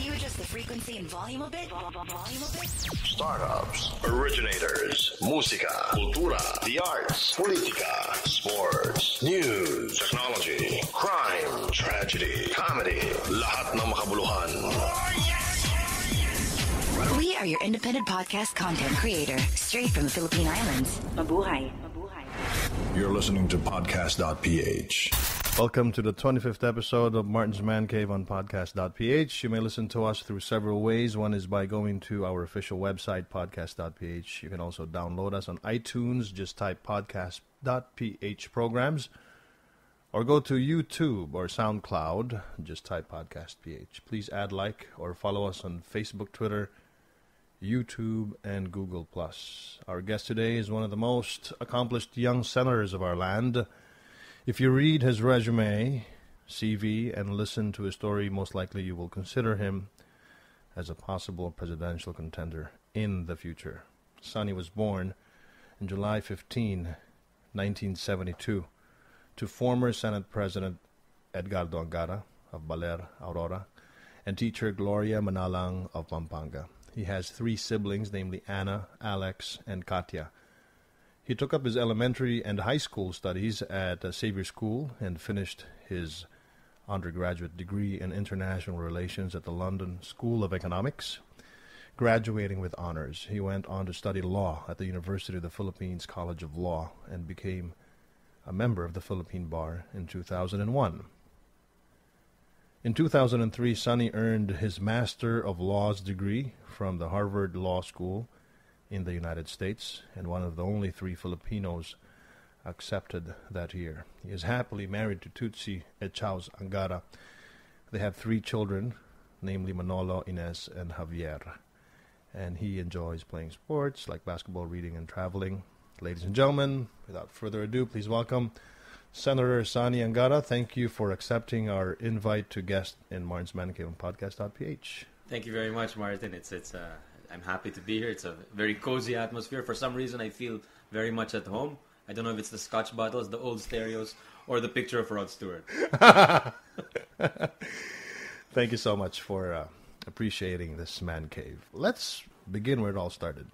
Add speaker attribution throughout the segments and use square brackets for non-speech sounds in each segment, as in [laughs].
Speaker 1: Do you adjust the frequency and volume a bit? Volume a bit?
Speaker 2: Startups, originators, musika, kultura, the arts, politika, sports, news, technology, crime, tragedy, comedy, lahat ng makabuluhan.
Speaker 1: We are your independent podcast content creator, straight from the Philippine Islands. Mabuhay.
Speaker 2: You're listening to podcast.ph.
Speaker 3: Welcome to the 25th episode of Martin's Man Cave on podcast.ph. You may listen to us through several ways. One is by going to our official website, podcast.ph. You can also download us on iTunes. Just type podcast.ph programs. Or go to YouTube or SoundCloud. Just type podcast.ph. Please add like or follow us on Facebook, Twitter, YouTube, and Google+. Our guest today is one of the most accomplished young senators of our land. If you read his resume, CV, and listen to his story, most likely you will consider him as a possible presidential contender in the future. Sonny was born on July 15, 1972, to former Senate President Edgardo Angara of Baler, Aurora, and teacher Gloria Manalang of Pampanga. He has three siblings, namely Anna, Alex, and Katya. He took up his elementary and high school studies at uh, Xavier School and finished his undergraduate degree in international relations at the London School of Economics, graduating with honors. He went on to study law at the University of the Philippines College of Law and became a member of the Philippine Bar in 2001. In 2003, Sonny earned his Master of Laws degree from the Harvard Law School in the United States and one of the only three Filipinos accepted that year. He is happily married to Tootsy Echauz Angara. They have three children, namely Manolo, Ines, and Javier. And he enjoys playing sports like basketball, reading, and traveling. Ladies and gentlemen, without further ado, please welcome Senator Sonny Angara. Thank you for accepting our invite to guest in Martin's Man Cave on podcast.ph.
Speaker 4: Thank you very much, Martin. It's it's uh, I'm happy to be here. It's a very cozy atmosphere. For some reason, I feel very much at home. I don't know if it's the Scotch bottles, the old stereos, or the picture of Rod Stewart. [laughs]
Speaker 3: Thank you so much for uh, appreciating this man cave. Let's begin where it all started.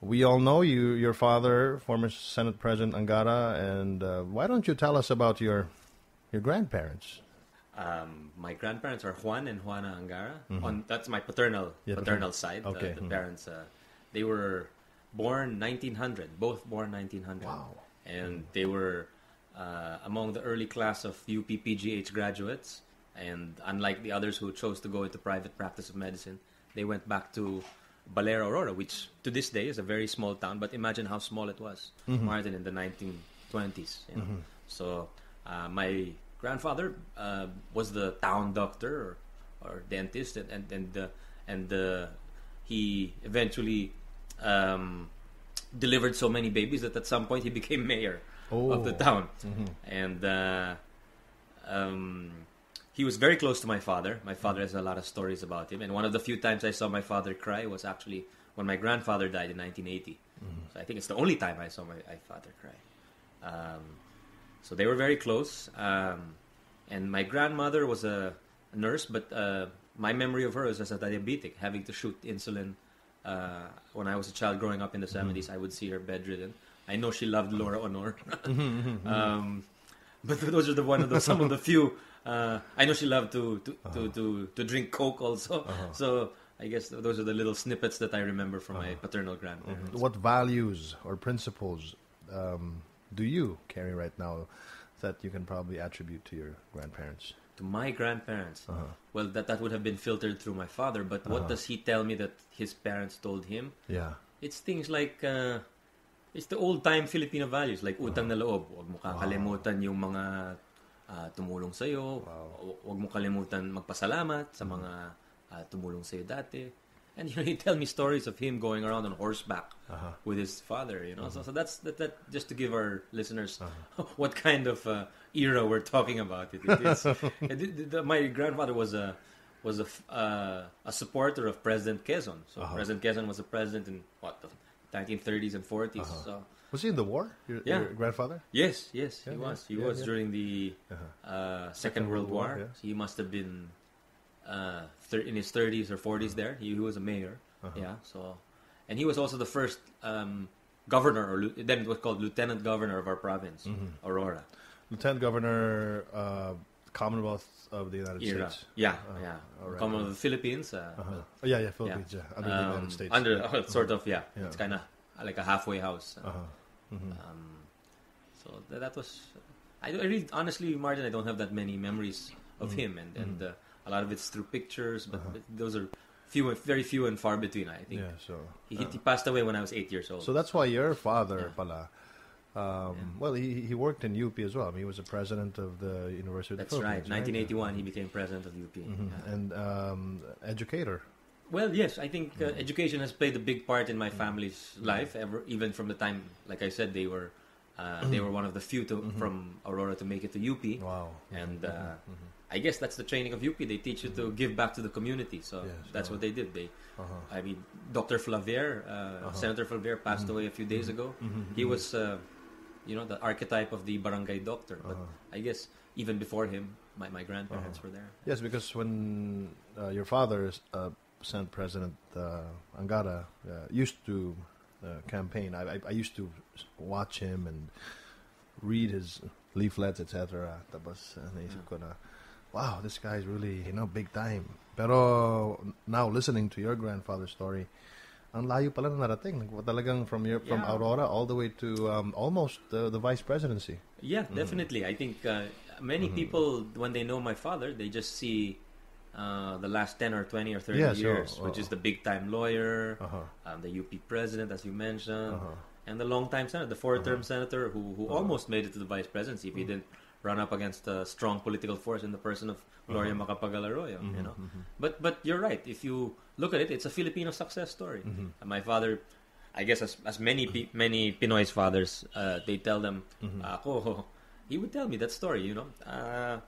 Speaker 3: We all know you, your father, former Senate President Angara, and uh, why don't you tell us about your your grandparents?
Speaker 4: Um, my grandparents are Juan and Juana Angara. On that's my paternal
Speaker 3: Mm-hmm. Yeah,
Speaker 4: paternal side.
Speaker 3: Okay.
Speaker 4: The, the
Speaker 3: Mhm.
Speaker 4: parents, uh, they were born 1900, both born 1900,
Speaker 3: Wow.
Speaker 4: and they were uh, among the early class of UPPGH graduates. And unlike the others who chose to go into private practice of medicine, they went back to Baler, Aurora, which to this day is a very small town. But imagine how small it was,
Speaker 3: Mm-hmm.
Speaker 4: Martin, in the 1920s. You know? So uh, my grandfather uh, was the town doctor or, or dentist, and and and, uh, and uh, he eventually um, delivered so many babies that at some point he [laughs] became mayor of the
Speaker 3: Oh.
Speaker 4: town, and. Uh, um, he was very close to my father. My father has a lot of stories about him, and one of the few times I saw my father cry was actually when my grandfather died in 1980. So I think it's the only time I saw my, my father cry. Um, so they were very close, um, and my grandmother was a, nurse, but uh, my memory of her is as a diabetic, having to shoot insulin. Uh, when I was a child growing up in the 70s, I would see her bedridden. I know she loved Nora Aunor. [laughs] [laughs] um, but [laughs] those are the one of the some of the few. Uh, I know she loved to to, to, to, to drink Coke also. So I guess those are the little snippets that I remember from my paternal grandparents.
Speaker 3: What values or principles um, do you carry right now that you can probably attribute to your grandparents?
Speaker 4: To my grandparents, well, that that would have been filtered through my father. But what does he tell me that his parents told him?
Speaker 3: Yeah.
Speaker 4: It's things like uh, it's the old time Filipino values like utang na loob. Huwag mo kakalimutan yung mga ah, tumulong sa iyo. Huwag mo kalimutan magpasalamat sa mga ah, tumulong sa iyo dati. And [laughs] you know, he tell me stories of him going around on horseback with his father. You know, so, so that's that, that. Just to give our listeners [laughs] what kind of uh, era we're talking about. It, it is. and the- the- the- my grandfather was a was a uh, a supporter of President Quezon. So President Quezon was a president in what the 1930s and 40s. So
Speaker 3: Was he in the war? Your,
Speaker 4: Yeah.
Speaker 3: your grandfather?
Speaker 4: yes, yes, he
Speaker 3: Yeah,
Speaker 4: was. He
Speaker 3: yeah,
Speaker 4: was
Speaker 3: yeah.
Speaker 4: during the uh, Second World War.
Speaker 3: yeah.
Speaker 4: So he must have been uh, thir- in his 30s or 40s there. He, he was a mayor. Yeah, so and he was also the first um, governor, or then it was called lieutenant governor of our province, Aurora.
Speaker 3: Lieutenant Governor, uh, Commonwealth of the United
Speaker 4: Era.
Speaker 3: States.
Speaker 4: Yeah,
Speaker 3: Uh,
Speaker 4: yeah.
Speaker 3: alright.
Speaker 4: Commonwealth of the Philippines. Uh,
Speaker 3: Uh-huh. Oh, yeah, yeah, Philippines, yeah. Under the
Speaker 4: Um,
Speaker 3: United States.
Speaker 4: Under uh, sort of, yeah.
Speaker 3: Yeah.
Speaker 4: It's kind of like a halfway house. Uh,
Speaker 3: Uh-huh. Mhm.
Speaker 4: Um, so th- that was. I, I really, honestly, Martin, I don't have that many memories of
Speaker 3: Mm-hmm.
Speaker 4: him, and and uh, a lot of it's through pictures, but, but those are few, very few and far between. I think
Speaker 3: Uh-huh. Yeah, so.
Speaker 4: he, he passed away when I was eight years old.
Speaker 3: So that's why your father,
Speaker 4: Yeah.
Speaker 3: pala, um, well, he, he worked in UP as well. I mean, he was the president of the University of
Speaker 4: that's right.
Speaker 3: Philippines.
Speaker 4: 1981, he became president of UP.
Speaker 3: Mhm.
Speaker 4: Yeah.
Speaker 3: And um, educator.
Speaker 4: Well, yes, I think
Speaker 3: Mm-hmm.
Speaker 4: uh, education has played a big part in my family's life. Ever, even from the time, like I said, they were uh, they were one of the few to,
Speaker 3: Mm-hmm.
Speaker 4: from Aurora to make it to UP.
Speaker 3: Wow.
Speaker 4: and uh, I guess that's the training of UP. They teach you to give back to the community. So
Speaker 3: Yes,
Speaker 4: that's
Speaker 3: uh-huh.
Speaker 4: what they did. They,
Speaker 3: Uh-huh.
Speaker 4: I mean, Dr. Flavier, uh, Senator Flavier, passed away a few days ago. He was, uh, you know, the archetype of the barangay doctor. But I guess even before him, my, my grandparents were there.
Speaker 3: Yes, because when uh, your father, uh, Senate President uh, Angara, uh, used to uh, campaign, I, I, I used to watch him and read his leaflets, etc. Tapos uh, naisip ko na, wow, this guy is really, you know, big time. Pero now listening to your grandfather's story, ang layo pala na narating. Talagang from your from
Speaker 4: Yeah.
Speaker 3: Aurora all the way to um, almost uh, the vice presidency.
Speaker 4: Yeah, definitely. I think uh, many people, when they know my father, they just see uh, the last 10 or 20 or 30
Speaker 3: Yeah,
Speaker 4: years, which is the big time lawyer,
Speaker 3: Uh-huh.
Speaker 4: um, the UP president, as you mentioned,
Speaker 3: Uh-huh.
Speaker 4: and the long time senator, the four term senator who, who almost made it to the vice presidency if he didn't run up against a strong political force in the person of Gloria mm-hmm. Macapagal Arroyo. You mm-hmm. know, mm-hmm. but but you're right. If you look at it, it's a Filipino success story. And my father, I guess, as as many pe- many Pinoy's fathers, uh, they tell them, ah, ako, he would tell me that story. You know. Uh,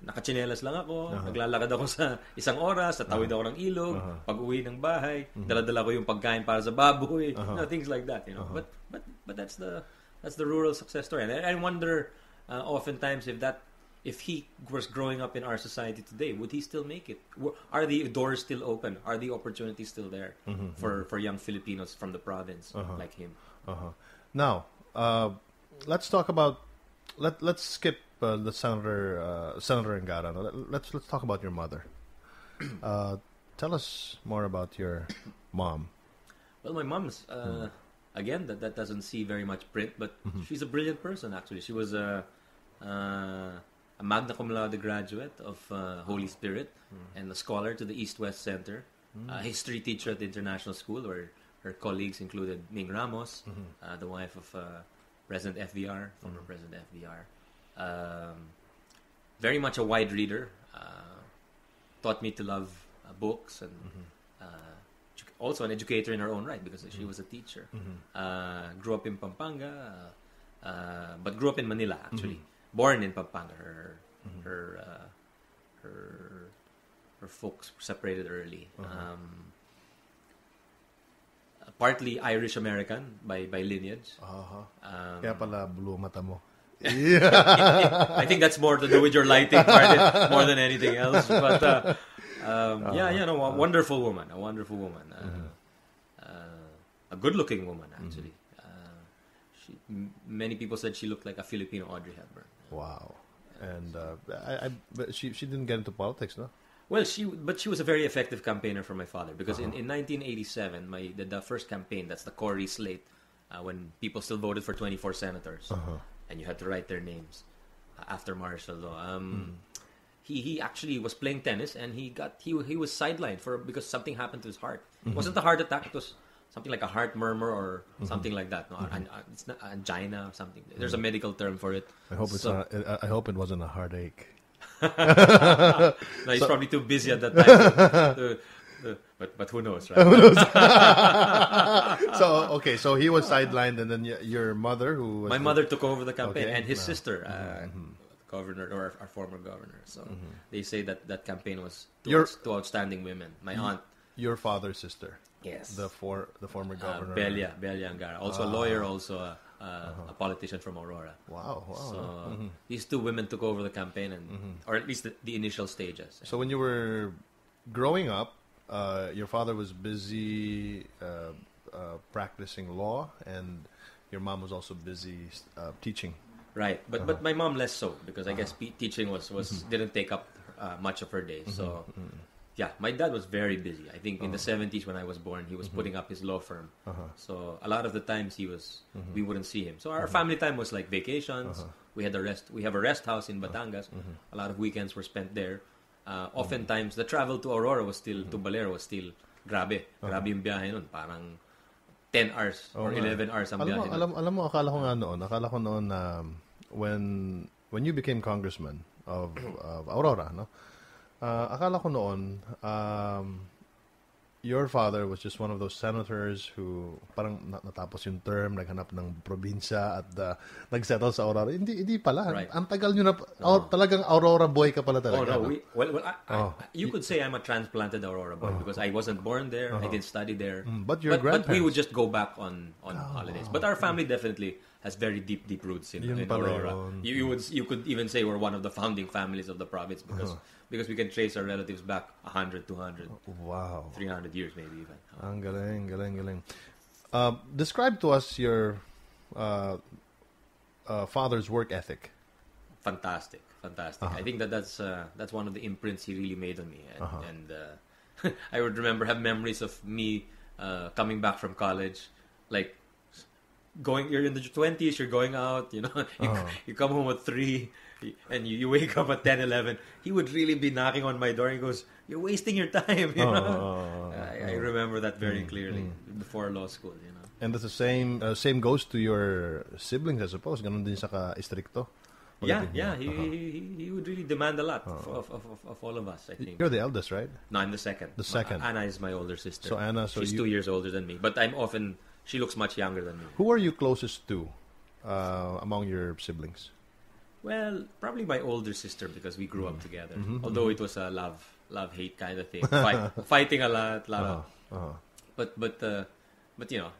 Speaker 4: Nakachinelas lang ako, uh-huh. naglalakad ako sa isang oras, tatawid uh-huh. ako ng ilog, uh-huh. pag-uwi ng bahay, dala-dala ko yung pagkain para sa baboy, you know, things like that, you know. But but but that's the that's the rural success story. And I, I wonder uh, oftentimes if that if he was growing up in our society today, would he still make it? Are the doors still open? Are the opportunities still there for for young Filipinos from the province like him?
Speaker 3: Uh-huh. Now, uh, let's talk about let let's skip uh, the senator uh, Senator Angara. No, Let, let's let's talk about your mother. [clears throat] Uh, tell us more about your mom.
Speaker 4: Well, my mom's uh, again that that doesn't see very much print, but she's a brilliant person. Actually, she was a uh, a magna cum laude graduate of uh, Holy Spirit and a scholar to the East West Center, a history teacher at the international school, where her colleagues included Ming Ramos, uh, the wife of uh, President FVR, former President FVR. Um, very much a wide reader. Uh, taught me to love uh, books and uh, edu- also an educator in her own right because she was a teacher. Uh, grew up in Pampanga, uh, uh, but grew up in Manila actually. Born in Pampanga. Her her uh, her her folks separated early. Um, uh, partly Irish American by by lineage.
Speaker 3: Uh-huh.
Speaker 4: Um,
Speaker 3: Kaya pala blue mata mo. [laughs]
Speaker 4: I think that's more to do with your lighting part more than anything else. But uh, um, yeah, you know, a wonderful woman, a wonderful woman, uh, uh, a good-looking woman actually. Uh, she, m- many people said she looked like a Filipino Audrey Hepburn.
Speaker 3: Wow. And uh, I, I, but she she didn't get into politics, no?
Speaker 4: Well, she but she was a very effective campaigner for my father because in, in 1987, my the, the first campaign that's the Cory slate, uh, when people still voted for 24 senators, and you had to write their names uh, after martial law. Um, He he actually was playing tennis and he got he he was sidelined for because something happened to his heart. It wasn't a heart attack; it was something like a heart murmur or mm-hmm. something like that. No, an, mm-hmm. an- it's not angina or something. There's a medical term for it.
Speaker 3: I hope it's
Speaker 4: So-
Speaker 3: not. I hope it wasn't a heartache. [laughs]
Speaker 4: No, he's probably too busy at that time. to- to- but but who knows, right? [laughs] Who knows? [laughs]
Speaker 3: so okay, so he was sidelined, and then your mother, who was
Speaker 4: My
Speaker 3: the-
Speaker 4: mother took over the campaign,
Speaker 3: Okay.
Speaker 4: and his
Speaker 3: No.
Speaker 4: sister, mm-hmm, uh, governor or our, former governor. So they say that that campaign was to,
Speaker 3: Your-
Speaker 4: to outstanding women. My aunt,
Speaker 3: your father's sister,
Speaker 4: yes,
Speaker 3: the for the former
Speaker 4: uh,
Speaker 3: governor.
Speaker 4: Bella Bella Angara, also a lawyer, also a, uh, a politician from Aurora.
Speaker 3: Wow, wow.
Speaker 4: So these two women took over the campaign, and or at least the, the initial stages.
Speaker 3: So when you were growing up, uh, your father was busy uh, uh, practicing law, and your mom was also busy uh, teaching.
Speaker 4: Right, but
Speaker 3: Uh-huh.
Speaker 4: but my mom less so because I guess teaching was was
Speaker 3: Mm-hmm.
Speaker 4: didn't take up uh, much of her day. So yeah, my dad was very busy. I think in the
Speaker 3: Uh-huh.
Speaker 4: seventies when I was born, he was putting up his law firm.
Speaker 3: Uh-huh.
Speaker 4: So a lot of the times he was
Speaker 3: Mm-hmm.
Speaker 4: we wouldn't see him. So our family time was like vacations.
Speaker 3: Uh-huh.
Speaker 4: We had a rest. We have a rest house in Batangas. A lot of weekends were spent there. Uh, oftentimes the travel to Aurora was still to Balero was still grabe. Grabe yung biyahe nun. Parang 10 hours or
Speaker 3: Oo nga.
Speaker 4: 11 hours ang
Speaker 3: Alam mo,
Speaker 4: biyahe. nun.
Speaker 3: alam, alam mo, akala ko nga noon, akala ko noon na when when you became congressman of, of Aurora, no? Ah, akala ko noon, um, your father was just one of those senators who parang na- natapos yung term, naghanap ng probinsya at uh, nagsettle sa Aurora. Hindi, hindi pala.
Speaker 4: Right.
Speaker 3: Ang tagal nyo na, oh, talagang Aurora boy ka pala
Speaker 4: Oh
Speaker 3: talaga.
Speaker 4: no,
Speaker 3: no?
Speaker 4: we, well, well I, I,
Speaker 3: Oh.
Speaker 4: you could say I'm a transplanted Aurora boy because I wasn't born there. I didn't study there.
Speaker 3: Uh-huh. Mm, but your
Speaker 4: but, we would just go back on on holidays. But our family definitely has very deep, deep roots in, in Aurora. You, you would you could even say we're one of the founding families of the province because
Speaker 3: Uh-huh.
Speaker 4: because we can trace our relatives back 100, 200,
Speaker 3: Wow.
Speaker 4: 300 years maybe even.
Speaker 3: Ang galing, galing, galing. Uh, describe to us your uh, uh, father's work ethic.
Speaker 4: fantastic, fantastic.
Speaker 3: Uh-huh.
Speaker 4: I think that that's uh, that's one of the imprints he really made on me, and,
Speaker 3: Uh-huh.
Speaker 4: and uh, [laughs] I would remember have memories of me uh, coming back from college, like going. You're in the twenties, you're going out, you know, [laughs] you,
Speaker 3: Uh-huh.
Speaker 4: you come home at three. And you, you wake up at 10, 11. He would really be knocking on my door. He goes, "You're wasting your time." [laughs] You know,
Speaker 3: Oh,
Speaker 4: I, I remember that very
Speaker 3: Mm,
Speaker 4: clearly before law school. You know,
Speaker 3: And that's the same uh, same goes to your siblings, I suppose. Ganon din sa ka-istrikto.
Speaker 4: yeah, yeah. He,
Speaker 3: Uh-huh.
Speaker 4: he, he would really demand a lot of, of, of, of all of us. I think.
Speaker 3: You're the eldest, right?
Speaker 4: No, I'm the second.
Speaker 3: The second.
Speaker 4: Anna is my older sister.
Speaker 3: So Anna, so
Speaker 4: she's
Speaker 3: you-
Speaker 4: two years older than me, but I'm often she looks much younger than me.
Speaker 3: Who are you closest to uh, among your siblings?
Speaker 4: Well, probably my older sister because we grew up together.
Speaker 3: Mm-hmm,
Speaker 4: Although it was a love love hate kind of thing, Fight, [laughs] fighting a lot, lot of.
Speaker 3: Uh-huh. Uh-huh.
Speaker 4: But but uh, but you know,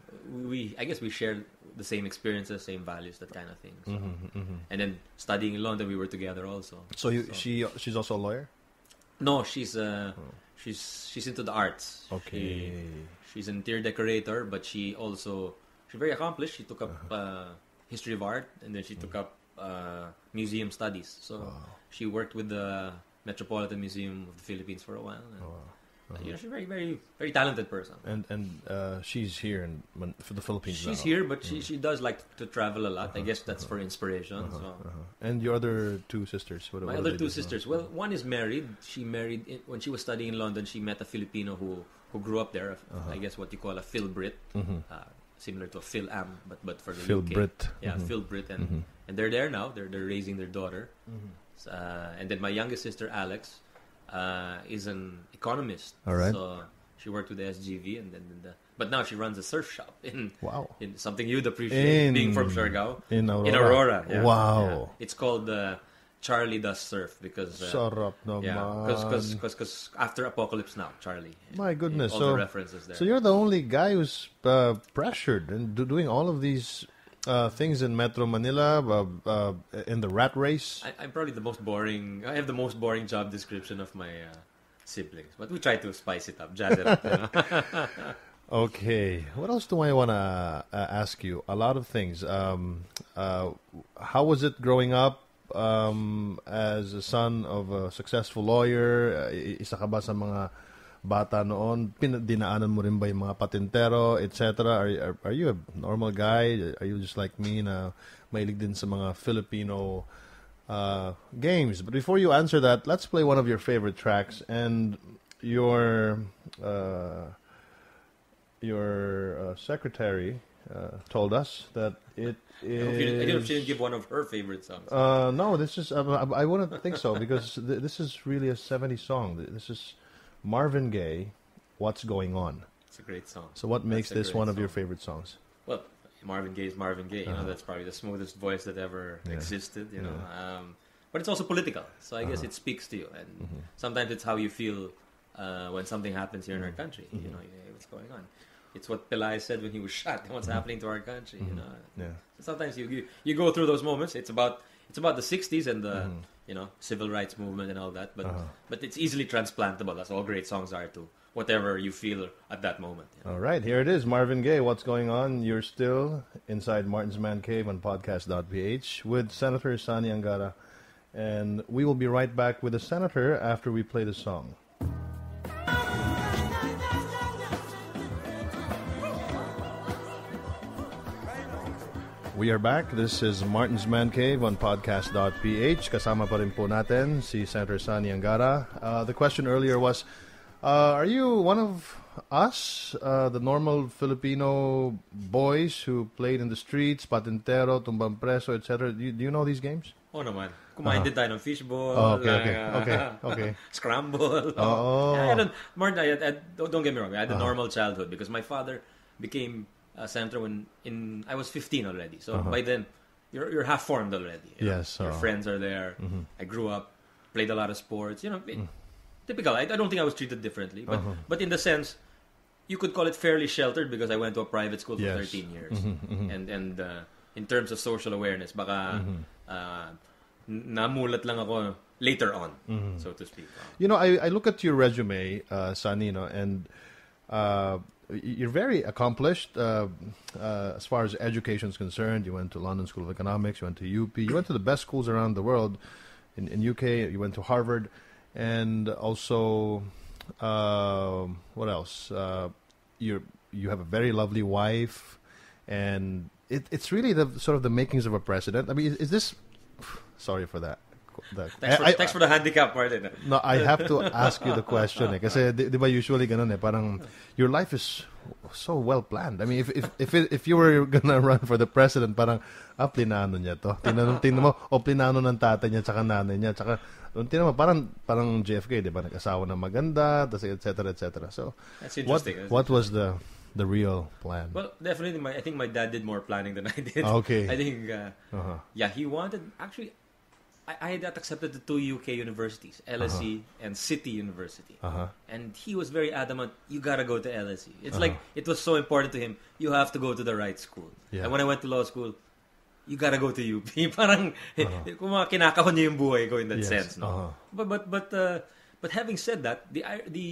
Speaker 4: we I guess we share the same experiences, same values, that kind of thing. So.
Speaker 3: Mm-hmm,
Speaker 4: And then studying in London, we were together also.
Speaker 3: So you, she she's also a lawyer.
Speaker 4: No, she's uh, she's she's into the arts.
Speaker 3: Oh. Okay.
Speaker 4: She, she's an interior decorator, but she also she's very accomplished. She took up
Speaker 3: Uh-huh.
Speaker 4: uh, history of art, and then she took
Speaker 3: Mm.
Speaker 4: up uh, museum studies. So she worked with the Metropolitan Museum of the Philippines for a while. And, uh,
Speaker 3: Uh-huh.
Speaker 4: you know, she's a very very very talented person.
Speaker 3: And and uh, she's here in for the Philippines.
Speaker 4: She's
Speaker 3: now.
Speaker 4: here, but she she does like to travel a lot. I guess that's for inspiration. So.
Speaker 3: Uh-huh. And your other two sisters. What,
Speaker 4: My
Speaker 3: what
Speaker 4: other two sisters. Well, one is married. She married in, when she was studying in London. She met a Filipino who who grew up there.
Speaker 3: Uh-huh.
Speaker 4: I guess what you call a Phil Brit, uh, similar to a Phil Am, but but for the
Speaker 3: Mm-hmm. Phil
Speaker 4: UK.
Speaker 3: Brit.
Speaker 4: Yeah,
Speaker 3: Mhm.
Speaker 4: Phil Brit, and and they're there now. They're they're raising their daughter. So, Uh, and then my youngest sister Alex uh, is an economist.
Speaker 3: All right.
Speaker 4: So she worked with the SGV, and then the, but now she runs a surf shop in
Speaker 3: Wow.
Speaker 4: in something you'd appreciate
Speaker 3: In-
Speaker 4: being from Siargao.
Speaker 3: in Aurora.
Speaker 4: In Aurora. yeah.
Speaker 3: Wow.
Speaker 4: Yeah. It's called uh, Charlie Does Surf because uh,
Speaker 3: Sarap naman.
Speaker 4: yeah, because after Apocalypse Now, Charlie.
Speaker 3: My goodness.
Speaker 4: All
Speaker 3: so,
Speaker 4: the references there.
Speaker 3: so you're the only guy who's uh, pressured and do, doing all of these uh, things in Metro Manila, uh, uh, in the rat race.
Speaker 4: I, I'm probably the most boring. I have the most boring job description of my uh, siblings, but we try to spice it up, jazz it up. You know? [laughs]
Speaker 3: Okay, what else do I want to uh, ask you? A lot of things. Um, uh, how was it growing up um, as a son of a successful lawyer? Uh, isa ka ba sa mga bata noon? Pin- dinaanan mo rin ba yung mga patintero, etc.? Are, are, are you a normal guy? Are you just like me na mahilig din sa mga Filipino uh, games? But before you answer that, let's play one of your favorite tracks and your... Uh, your uh, secretary uh, told us that it
Speaker 4: I didn't- I don't know if she didn't give one of her favorite songs.
Speaker 3: Uh, no, this is. Uh, I I wouldn't think so because th- this is really a '70s song. This is Marvin Gaye. What's going on?
Speaker 4: it's a great song.
Speaker 3: So, what makes this one of your favorite songs?
Speaker 4: Well, Marvin Gaye is Marvin Gaye. You
Speaker 3: Uh-huh.
Speaker 4: know, that's probably the smoothest voice that ever
Speaker 3: Yeah.
Speaker 4: existed. You know, um, but it's also political, so I
Speaker 3: Uh-huh.
Speaker 4: guess it speaks to you. And
Speaker 3: Mm-hmm.
Speaker 4: sometimes it's how you feel uh, when something happens here in our country.
Speaker 3: Mm-hmm.
Speaker 4: You know, hey, what's going on? It's what Pillai said when he was shot. [laughs] What's
Speaker 3: Mm-hmm.
Speaker 4: happening to our country? You know,
Speaker 3: Yeah.
Speaker 4: sometimes you, you you go through those moments. It's about it's about the '60s and the
Speaker 3: Mm-hmm.
Speaker 4: You know, civil rights movement and all that. But
Speaker 3: Uh-huh.
Speaker 4: but it's easily transplantable. That's all great songs are to whatever you feel at that moment. you know.
Speaker 3: All right, here it is. Marvin Gaye, what's going on? You're still inside Martin's Man Cave on podcast.ph with Senator Sonny Angara. And we will be right back with the senator after we play the song. We are back. This is Martin's Man Cave on podcast.ph. Kasama pa rin po natin si Senator Sonny Angara. Uh, the question earlier was, uh, are you one of us, uh, the normal Filipino boys who played in the streets, patintero, tumbang preso, etc.? Do you, do you know these games?
Speaker 4: Oh naman. Kumain din tayo ng fishball.
Speaker 3: Oh, okay, okay,
Speaker 4: uh,
Speaker 3: okay, okay. [laughs]
Speaker 4: Scramble. [laughs]
Speaker 3: Oh.
Speaker 4: Yeah, I don't, Martin, I, I, don't don't get me wrong. I had a normal childhood because my father became senator when in I was 15 already. So by then, you're you're half formed already. you know.
Speaker 3: Yes,
Speaker 4: Your
Speaker 3: uh-huh.
Speaker 4: friends are there. I grew up, played a lot of sports. You know, it- typical. I, I don't think I was treated differently, but but in the sense. You could call it fairly sheltered because I went to a private school for
Speaker 3: Yes.
Speaker 4: 13 years, and and uh, in terms of social awareness, baka uh, n- namulat lang ako later on, so to speak.
Speaker 3: You know, I, I look at your resume, uh, Sonny, you know, and uh, you're very accomplished uh, uh, as far as education is concerned. You went to London School of Economics, you went to UP, you went to the best schools around the world. In, in UK, you went to Harvard, and also, uh, what else? Uh, you you have a very lovely wife, and it, it's really the sort of the makings of a president. I mean, is, is this? Sorry for that. That [laughs]
Speaker 4: Thanks for,
Speaker 3: I-
Speaker 4: thanks for the handicap, Martin.
Speaker 3: no, I have to ask you the question eh. [laughs] Kasi di, di ba usually ganun eh, parang your life is so well planned. I mean, if if if, it, if you were gonna run for the president, parang ah, plinano niya to. Tinanong, tingnan mo, o plinano ng tatay niya tsaka nanay niya. Tsaka, tingnan mo, parang, parang JFK, di ba? Nag-asawa na maganda, tas et cetera, et cetera. So,
Speaker 4: That's
Speaker 3: what,
Speaker 4: interesting. That's
Speaker 3: what was the the real plan?
Speaker 4: Well, definitely, my, I think my dad did more planning than I did.
Speaker 3: Okay. [laughs]
Speaker 4: I think, uh,
Speaker 3: Uh-huh.
Speaker 4: yeah, he wanted actually. I, I had accepted the two UK universities, LSE and City University,
Speaker 3: Uh-huh.
Speaker 4: and he was very adamant. You gotta go to LSE. It's like it was so important to him. You have to go to the right school.
Speaker 3: Yeah.
Speaker 4: And when I went to law school, you gotta go to UP. [laughs] Parang kung mga kinakahon niya yung buhay ko in that
Speaker 3: Yes.
Speaker 4: sense, no.
Speaker 3: Uh-huh.
Speaker 4: But but but uh, but having said that, the the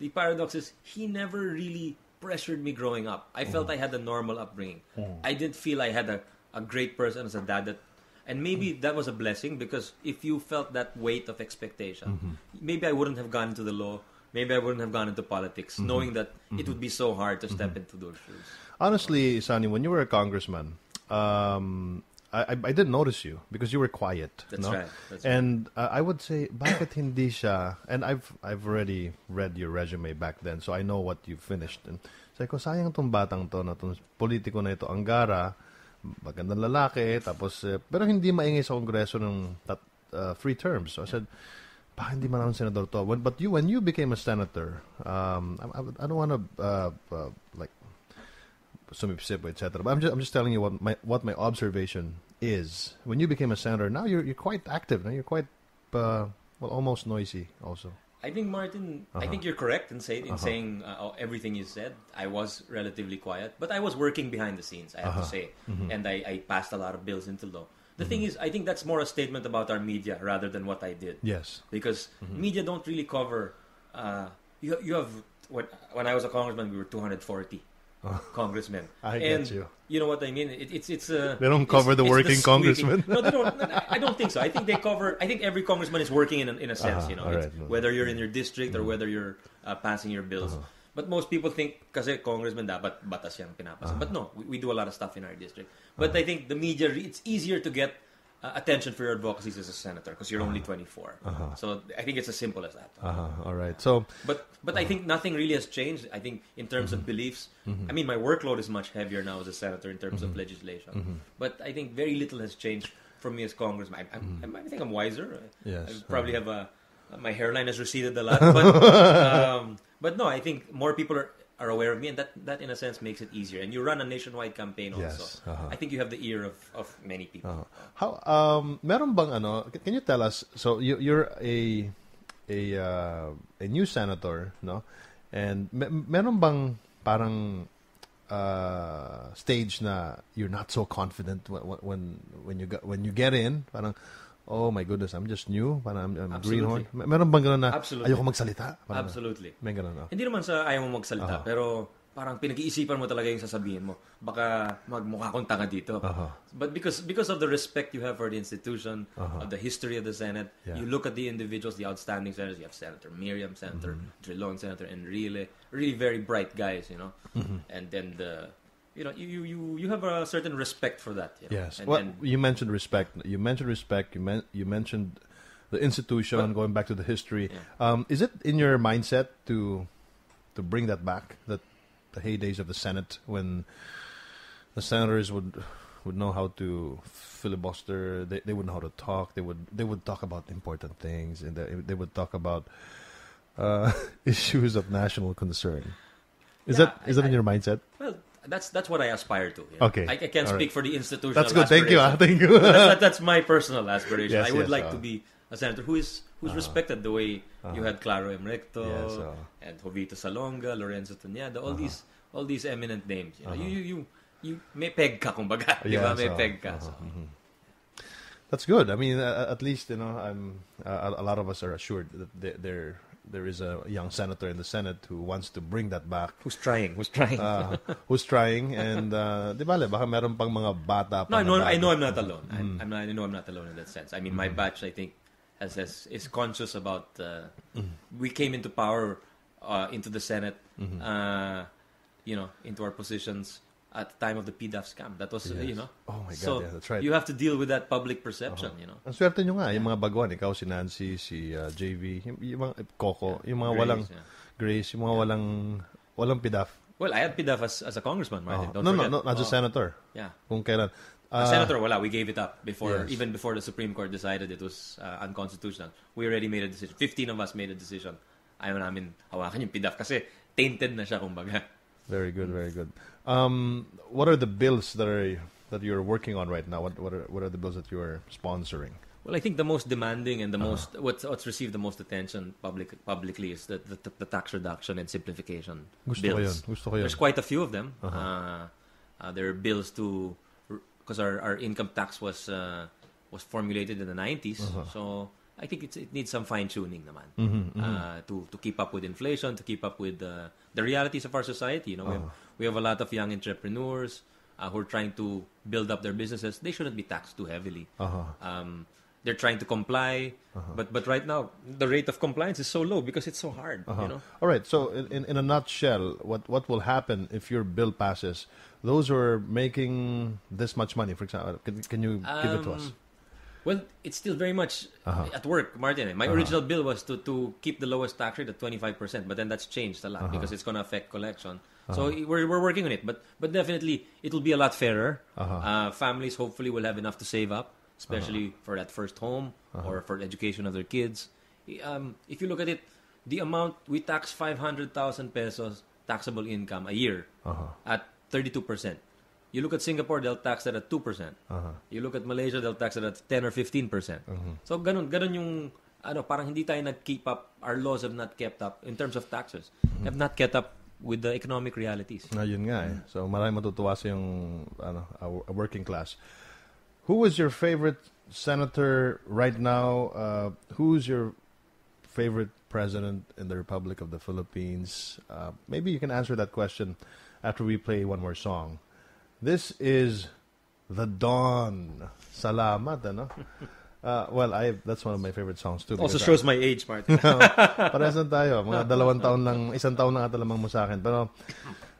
Speaker 4: the paradox is he never really pressured me growing up. I felt I had a normal upbringing. I didn't feel I had a, a great person as a dad that and maybe that was a blessing because if you felt that weight of expectation, maybe I wouldn't have gone into the law. Maybe I wouldn't have gone into politics, knowing that it would be so hard to step into those shoes.
Speaker 3: Honestly, Sonny, when you were a congressman, um, I, I, didn't notice you because you were quiet.
Speaker 4: That's
Speaker 3: no?
Speaker 4: right, that's
Speaker 3: and uh, I would say, bakit hindi siya? And I've I've already read your resume back then, so I know what you finished. And sabi ko, sayang tong batang to, na tong politiko na ito, Angara, magandang lalaki, tapos, eh, pero hindi maingay sa kongreso ng tat, uh, three terms. So I said, bakit hindi man ako senador to? When, but you, when you became a senator, um, I, I, I don't want to, uh, uh, like, sumipsip, etc. But I'm just, I'm just telling you what my, what my observation is. When you became a senator, now you're, you're quite active. Now you're quite, uh, well, almost noisy also.
Speaker 4: I think Martin. I think uh-huh. you're correct in, say, in uh-huh. saying uh, everything you said. I was relatively quiet, but I was working behind the scenes. I have to uh-huh. say, mm-hmm. and I, I passed a lot of bills into law. The thing mm-hmm. is, I think that's more a statement about our media rather than what I did.
Speaker 3: Yes.
Speaker 4: because mm-hmm. media don't really cover. Uh, you you have when when I was a congressman, we were 240 [laughs] congressmen.
Speaker 3: I
Speaker 4: and
Speaker 3: get you.
Speaker 4: You know what I mean? It, it's it's uh,
Speaker 3: They don't cover the working
Speaker 4: squeaking-
Speaker 3: congressman.
Speaker 4: No, they don't. I don't think so. I think they cover. I think every congressman is working in a, in a sense.
Speaker 3: Uh-huh,
Speaker 4: you know,
Speaker 3: right. Mm-hmm.
Speaker 4: whether you're in your district or whether you're uh, passing your bills.
Speaker 3: Uh-huh.
Speaker 4: But most people think kasi congressman dapat batas yan pinapasa.
Speaker 3: Uh-huh.
Speaker 4: But no, we, we do a lot of stuff in our district. But I think the media, it's easier to get Uh, attention for your advocacies as a senator because you're only uh-huh. 24. Uh-huh. So I think it's as simple as that.
Speaker 3: Uh-huh. All right. So,
Speaker 4: But but I uh-huh. think nothing really has changed. I think in terms of mm-hmm. beliefs, mm-hmm. I mean my workload is much heavier now as a senator in terms of mm-hmm. legislation. But I think very little has changed for me as congressman. I, I, I think I'm wiser.
Speaker 3: Yes.
Speaker 4: I probably have a my hairline has receded a lot, but [laughs] um, but no, I think more people are. Are aware of me, and that, that in a sense makes it easier. And you run a nationwide campaign also.
Speaker 3: Yes, uh-huh.
Speaker 4: I think you have the ear of, of many people.
Speaker 3: uh, how um meron bang ano, can you tell us so you you're a a uh, a new senator, no? And me- meron bang parang uh, stage na you're not so confident when when when you got, when you get in, parang oh my goodness, I'm just new, parang I'm, I'm greenhorn. Mer- Meron bang ganun na
Speaker 4: Absolutely.
Speaker 3: ayoko magsalita? Parang,
Speaker 4: Absolutely.
Speaker 3: May ganun, no?
Speaker 4: Hindi naman sa ayaw mo magsalita, pero parang pinag-iisipan mo talaga yung sasabihin mo. Baka magmukha kong tanga dito.
Speaker 3: Aha.
Speaker 4: But because because of the respect you have for the institution, of the history of the Senate,
Speaker 3: Yeah.
Speaker 4: you look at the individuals, the outstanding senators. You have Senator Miriam, Senator
Speaker 3: Mm-hmm.
Speaker 4: Drilon, Senator Enrile, really very bright guys, you know.
Speaker 3: Mm-hmm.
Speaker 4: And then the, you know, you you you have a certain respect for that. You know?
Speaker 3: Yes.
Speaker 4: And
Speaker 3: well,
Speaker 4: then,
Speaker 3: you mentioned respect. You mentioned respect. You men- you mentioned the institution,
Speaker 4: But-
Speaker 3: going back to the history.
Speaker 4: Yeah.
Speaker 3: Um, is it in your mindset to to bring that back? That the heydays of the Senate when the senators would would know how to filibuster. They they would know how to talk. They would they would talk about important things, and they, they would talk about uh, [laughs] issues of national concern. Is
Speaker 4: Yeah,
Speaker 3: that is that
Speaker 4: I-
Speaker 3: in your mindset?
Speaker 4: well, that's that's what I aspire to. know.
Speaker 3: Okay.
Speaker 4: I, I can't
Speaker 3: All right.
Speaker 4: speak for the institution.
Speaker 3: That's good. Thank you. ah. Thank you.
Speaker 4: that's, that's my personal aspiration.
Speaker 3: Yes,
Speaker 4: I would
Speaker 3: yes,
Speaker 4: like
Speaker 3: uh.
Speaker 4: to be a senator who is who's respected the way you had Claro M. Recto
Speaker 3: Yes, uh.
Speaker 4: and Jovito Salonga, Lorenzo Tañada, all these all these eminent names. You know, you, you you you may peg ka kumbaga, [laughs] di ba? May
Speaker 3: uh,
Speaker 4: peg ka.
Speaker 3: uh-huh,
Speaker 4: so.
Speaker 3: That's good. I mean, uh, at least you know, I'm. Uh, a lot of us are assured that there, there is a young senator in the Senate who wants to bring that back.
Speaker 4: Who's trying? Who's trying?
Speaker 3: Uh, who's trying and uh, di bale, baka meron pang mga bata
Speaker 4: no, I
Speaker 3: pa na
Speaker 4: know, I know I'm not alone.
Speaker 3: Mm.
Speaker 4: I'm, not, I know I'm not alone in that sense. I mean, my batch, I think, has, has is conscious about. Uh,
Speaker 3: Mm.
Speaker 4: We came into power, uh, into the Senate,
Speaker 3: Mm-hmm.
Speaker 4: uh, you know, into our positions at the time of the PDAF scam. That was, uh, you
Speaker 3: Yes.
Speaker 4: know.
Speaker 3: Oh my God,
Speaker 4: so
Speaker 3: yeah, that's right. Uh-huh.
Speaker 4: You have to deal with that public perception, you know.
Speaker 3: Ang swerte nyo nga, yung mga baguhan, ikaw si Nancy, si uh, JV, yung, yung mga Coco, yung mga
Speaker 4: Grace,
Speaker 3: walang
Speaker 4: yeah.
Speaker 3: Grace, yung mga walang walang pidaf.
Speaker 4: Well, I had PDAF as, as a congressman, Martin.
Speaker 3: Oh.
Speaker 4: Don't
Speaker 3: No, no,
Speaker 4: forget.
Speaker 3: no, not just
Speaker 4: Oh,
Speaker 3: senator.
Speaker 4: Yeah.
Speaker 3: Kung kailan.
Speaker 4: Uh,
Speaker 3: Uh,
Speaker 4: Senator, wala. We gave it up before,
Speaker 3: Yes.
Speaker 4: even before the Supreme Court decided it was uh, unconstitutional. We already made a decision. 15 of us made a decision. Ayaw namin hawakan yung PDAF kasi tainted na siya, kumbaga.
Speaker 3: Very good, very good. Um, what are the bills that are that you're working on right now? What what are what are the bills that you are sponsoring?
Speaker 4: Well, I think the most demanding and the
Speaker 3: Uh-huh.
Speaker 4: most what's what's received the most attention public publicly is the the, the tax reduction and simplification
Speaker 3: Gusto
Speaker 4: bills.
Speaker 3: Gusto ko yun.
Speaker 4: There's quite a few of them.
Speaker 3: Uh-huh.
Speaker 4: Uh, uh, there are bills to because our, our income tax was uh, was formulated in the 90s.
Speaker 3: Uh-huh.
Speaker 4: So I think it's, it needs some fine tuning, naman,
Speaker 3: Mm-hmm,
Speaker 4: Uh, to to keep up with inflation, to keep up with uh, the realities of our society. You know, we, have,
Speaker 3: Uh-huh.
Speaker 4: we have a lot of young entrepreneurs uh, who are trying to build up their businesses. They shouldn't be taxed too heavily.
Speaker 3: Uh-huh.
Speaker 4: Um, they're trying to comply, but but right now the rate of compliance is so low because it's so hard. You
Speaker 3: Uh-huh.
Speaker 4: know.
Speaker 3: All right. So, in, in, a nutshell, what what will happen if your bill passes? Those who are making this much money, for example, can, can you give it to us?
Speaker 4: Well, it's still very much
Speaker 3: Uh-huh.
Speaker 4: at work, Martin. My original bill was to, to keep the lowest tax rate at 25%, but then that's changed a lot
Speaker 3: Uh-huh.
Speaker 4: because it's going to affect collection. So we're, we're working on it, but but definitely it will be a lot fairer.
Speaker 3: Uh-huh.
Speaker 4: Uh, families hopefully will have enough to save up, especially for that first home
Speaker 3: Uh-huh.
Speaker 4: or for education of their kids. Um, if you look at it, the amount we tax 500,000 pesos taxable income a year
Speaker 3: Uh-huh.
Speaker 4: at 32%. You look at Singapore, they'll tax that at 2%.
Speaker 3: Uh-huh.
Speaker 4: You look at Malaysia, they'll tax it at 10 or 15%. So ganun, ganun yung ano, parang hindi tayo nag-keep up, our laws have not kept up in terms of taxes. Have not kept up with the economic realities.
Speaker 3: Ayun nga eh. So, marami matutuwa sa yung ano, a working class. Who is your favorite senator right now? Uh, who's your favorite president in the Republic of the Philippines? Uh, maybe you can answer that question after we play one more song. This is The Dawn. Salamat, ano? [laughs] Uh, well, I that's one of my favorite songs too.
Speaker 4: Also shows my age, Martin. [laughs] [laughs]
Speaker 3: Parehas lang tayo. Mga dalawang taon lang, isang taon lang ata lamang mo sa akin. Pero,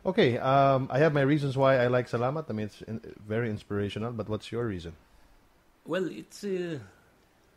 Speaker 3: okay, um, I have my reasons why I like Salamat. I mean, it's in, very inspirational. But what's your reason?
Speaker 4: well, it's uh,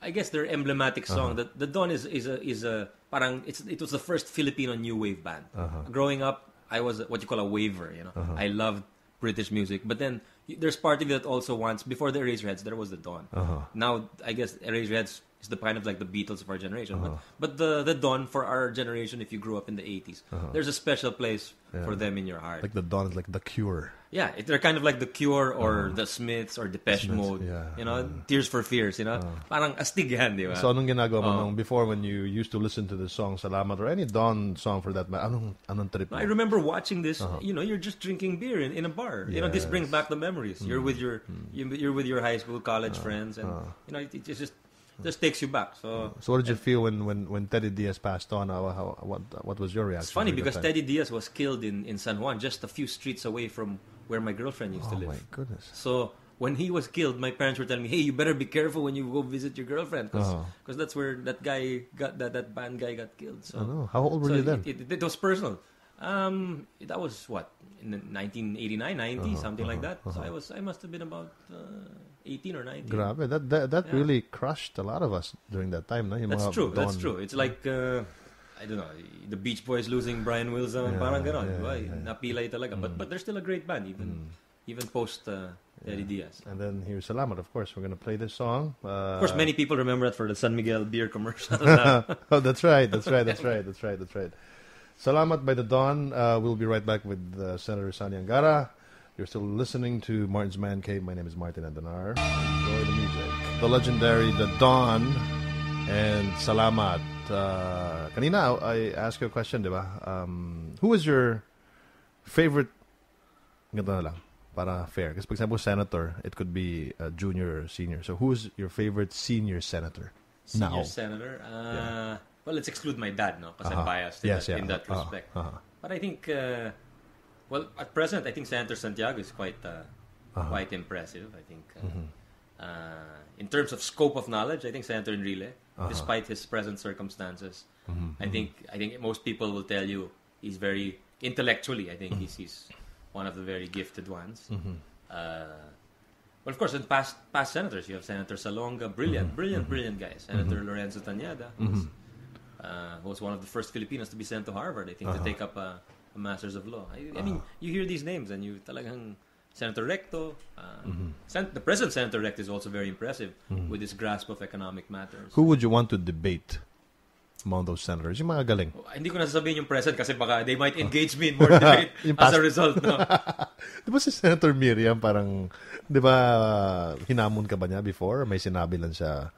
Speaker 4: I guess their emblematic song.
Speaker 3: Uh-huh.
Speaker 4: The, the Dawn is is a is a parang it's it was the first Filipino new wave band.
Speaker 3: Uh-huh.
Speaker 4: Growing up, I was what you call a waver. You know, I loved British music, but then there's part of it that also wants before the Eraserheads there was the Dawn.
Speaker 3: Uh-huh.
Speaker 4: Now I guess Eraserheads is the kind of like the Beatles of our generation,
Speaker 3: Uh-huh.
Speaker 4: but but the the Dawn for our generation, if you grew up in the 80s, there's a special place
Speaker 3: Uh-huh. Yeah.
Speaker 4: for them in your heart.
Speaker 3: Like the Dawn is like the cure.
Speaker 4: Yeah, it, they're kind of like the Cure or the Smiths or Depeche
Speaker 3: Uh-huh.
Speaker 4: Mode.
Speaker 3: Yeah.
Speaker 4: You know, Tears for Fears. You know, parang astig yan, di ba?
Speaker 3: So, anong ginagawa mo
Speaker 4: Oh.
Speaker 3: nung before when you used to listen to the song Salamat or any Dawn song for that matter? Anong, anong trip?
Speaker 4: I remember watching this. You know, you're just drinking beer in, in a bar. You know, this
Speaker 3: Uh-huh. Yes. Mm.
Speaker 4: brings back the memories. You're with your you- you're with your high school, college
Speaker 3: Uh,
Speaker 4: friends, and you know, it, it's just just takes you back. So
Speaker 3: So what did you feel when, when, when Teddy Diaz passed on? How, how, what what was your reaction?
Speaker 4: it's funny because? Teddy Diaz was killed in, in San Juan, just a few streets away from where my girlfriend used
Speaker 3: Oh
Speaker 4: to live.
Speaker 3: Oh my goodness.
Speaker 4: So when he was killed, my parents were telling me, "Hey, you better be careful when you go visit your girlfriend, because
Speaker 3: Uh-huh.
Speaker 4: that's where that guy got that that band guy got killed." So
Speaker 3: I know. How old were
Speaker 4: so
Speaker 3: you then?
Speaker 4: It, it, it was personal. Um, that was what in 1989, 90,
Speaker 3: Uh-huh,
Speaker 4: something like that. So I was I must have been about uh, 18 or 19.
Speaker 3: Grabe. That that, that
Speaker 4: Yeah.
Speaker 3: really crushed a lot of us during that time. No?
Speaker 4: That's true. That's true. It's like uh, I don't know, the Beach Boys losing Brian Wilson,
Speaker 3: Yeah,
Speaker 4: parang ganon,
Speaker 3: yeah, yeah.
Speaker 4: Napilay talaga. But but they're still a great band even even post uh, Teddy Diaz.
Speaker 3: And then here's Salamat, of course. We're going to play this song. Uh,
Speaker 4: Of course, many people remember it for the San Miguel beer commercial. [laughs]
Speaker 3: oh, that's right. That's right. That's right. That's right. That's right. Salamat by the Dawn. Uh, we'll be right back with uh, Senator Sonny Angara. You're still listening to Martin's Man Cave. My name is Martin Andanar. Enjoy the music. The legendary The Dawn and Salamat. Uh, kanina, I asked you a question, di ba? Um, who was your favorite ganito na lang, para fair. Kasi pag sabi mo senator, it could be a junior or senior. So who's your favorite senior senator?
Speaker 4: Senior
Speaker 3: now.
Speaker 4: senator. Uh, Well, let's exclude my dad, no, because
Speaker 3: Uh-huh.
Speaker 4: I'm biased in,
Speaker 3: Yes,
Speaker 4: that,
Speaker 3: yeah.
Speaker 4: in that
Speaker 3: Uh-huh.
Speaker 4: respect.
Speaker 3: Uh-huh.
Speaker 4: But I think, uh, well, at present, I think Senator Santiago is quite uh,
Speaker 3: Uh-huh.
Speaker 4: quite impressive. I think, uh,
Speaker 3: Mm-hmm.
Speaker 4: uh, in terms of scope of knowledge, I think Senator Enrile,
Speaker 3: Uh-huh.
Speaker 4: despite his present circumstances,
Speaker 3: Mm-hmm.
Speaker 4: I think I think most people will tell you he's very intellectually. I think
Speaker 3: Mm-hmm.
Speaker 4: he's, he's one of the very gifted ones. Uh, well, of course, in past past senators, you have Senator Salonga, brilliant, brilliant, brilliant guy. Senator Lorenzo Tañada, who was, uh, who was one of the first Filipinos to be sent to Harvard, I think, to take up a, a Master's of Law. I, I mean, you hear these names and you talagang Senator Recto, uh, Sen- the present Senator Recto is also very impressive with his grasp of economic matters.
Speaker 3: Who would you want to debate among those senators? Yung mga galing.
Speaker 4: Oh, Hindi ko nasasabihin yung present kasi baka they might engage me in more [laughs] debate
Speaker 3: Yung
Speaker 4: as a result. No? [laughs]
Speaker 3: Di ba si Senator Miriam parang, di ba, hinamon ka ba niya before? May sinabi lang siya.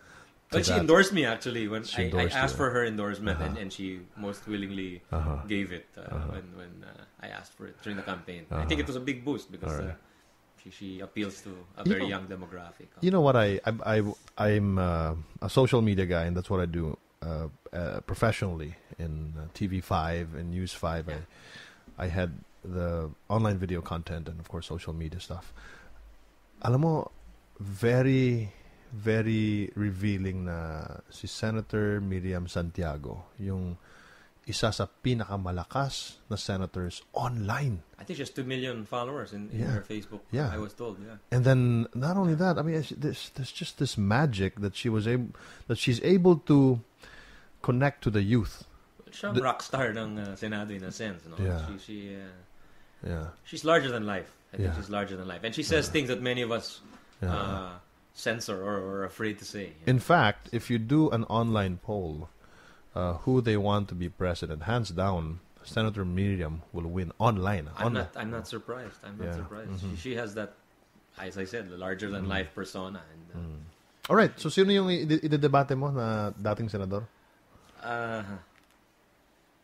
Speaker 3: To
Speaker 4: But she
Speaker 3: that?
Speaker 4: endorsed me actually when I, I asked
Speaker 3: you.
Speaker 4: for her endorsement and, and she most willingly
Speaker 3: Uh-huh.
Speaker 4: gave it uh, when when uh, I asked for it during the campaign. I think it was a big boost because
Speaker 3: Alright.
Speaker 4: uh, she, she appeals to a
Speaker 3: You
Speaker 4: very
Speaker 3: know-
Speaker 4: young demographic.
Speaker 3: You know what? I, I, I, I'm uh, a social media guy, and that's what I do uh, uh, professionally in uh, TV5 and News5. I, I had the online video content and, of course, social media stuff. Alam mo, very, very revealing na si Senator Miriam Santiago, yung isa sa pinakamalakas na senators online.
Speaker 4: I think she has two million followers in, in
Speaker 3: Yeah.
Speaker 4: her Facebook.
Speaker 3: Yeah.
Speaker 4: I was told. Yeah.
Speaker 3: And then not only that, I mean, there's there's just this magic that she was able that she's able to connect to the youth.
Speaker 4: Ang
Speaker 3: The-
Speaker 4: rock star ng uh, Senado in a sense. No?
Speaker 3: Yeah.
Speaker 4: She, she, uh,
Speaker 3: Yeah,
Speaker 4: she's larger than life. I think
Speaker 3: Yeah.
Speaker 4: she's larger than life. And she says things that many of us
Speaker 3: Yeah.
Speaker 4: uh, censor or, or afraid to say.
Speaker 3: In fact, if you do an online poll, uh, who they want to be president, hands down, Senator Miriam will win online.
Speaker 4: I'm
Speaker 3: Online.
Speaker 4: not. I'm not surprised. I'm not
Speaker 3: Yeah.
Speaker 4: surprised. She, she has that, as I said, the larger than life persona. And uh,
Speaker 3: All right. So sino yung i- idedebate mo na dating senador?
Speaker 4: uh,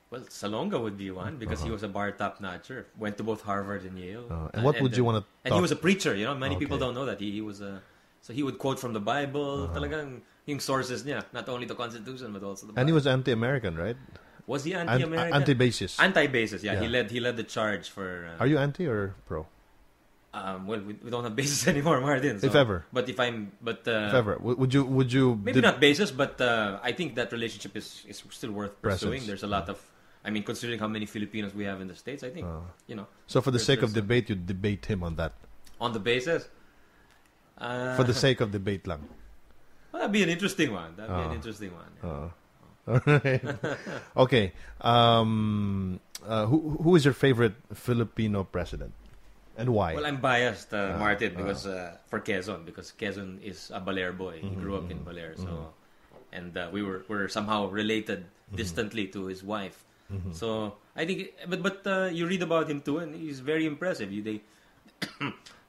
Speaker 4: well, Salonga would be one because he was a bar top notcher. Went to both Harvard and Yale.
Speaker 3: Uh-huh. and what would you wanna
Speaker 4: And he was a preacher. You know, many people don't know that he, he was a. So he would quote from the Bible. Talagang yung sources niya, not only the Constitution but also the. Bible.
Speaker 3: And he was anti-American, right?
Speaker 4: was he anti-American?
Speaker 3: anti-basis.
Speaker 4: Anti-basis. Yeah, he led. He led the charge for. Uh,
Speaker 3: Are you anti or pro?
Speaker 4: Um, well, we, we don't have basis [laughs] anymore, Martin. So,
Speaker 3: If ever.
Speaker 4: But if I'm, but uh,
Speaker 3: If ever, would you would you
Speaker 4: maybe not basis, but uh, I think that relationship is is still worth pursuing.
Speaker 3: Presence.
Speaker 4: There's a lot of, I mean, considering how many Filipinos we have in the states, I think you know
Speaker 3: So for the sake of debate, you debate him on that.
Speaker 4: on the basis. Uh,
Speaker 3: For the sake of debate lang.
Speaker 4: well, that'd be an interesting one. That'd be an interesting one.
Speaker 3: Uh, Alright. [laughs] okay. Um, uh, who who is your favorite Filipino president, and why?
Speaker 4: Well, I'm biased, uh,
Speaker 3: Ah,
Speaker 4: Martin, because uh, for Quezon, because Quezon is a Baler boy. He grew up in
Speaker 3: Mm-hmm.
Speaker 4: Baler, so and uh, we were were somehow related
Speaker 3: Mm-hmm.
Speaker 4: distantly to his wife. So I think, but but uh, you read about him too, and he's very impressive. You they